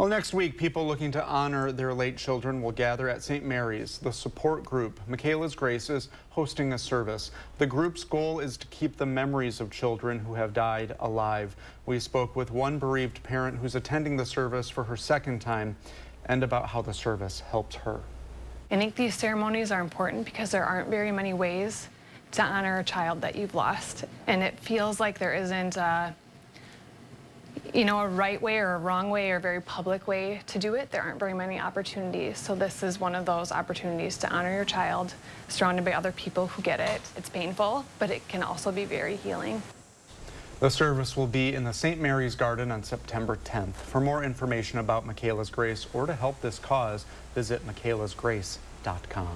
Well, next week, people looking to honor their late children will gather at St. Mary's. The support group, Mikayla's Grace, is hosting a service. The group's goal is to keep the memories of children who have died alive. We spoke with one bereaved parent who's attending the service for her second time and about how the service helped her. I think these ceremonies are important because there aren't very many ways to honor a child that you've lost. And it feels like there isn't a you know, a right way or a wrong way or a very public way to do it. There aren't very many opportunities. So this is one of those opportunities to honor your child, surrounded by other people who get it. It's painful, but it can also be very healing. The service will be in the St. Mary's Garden on September 10th. For more information about Mikayla's Grace or to help this cause, visit mikaylasgrace.com.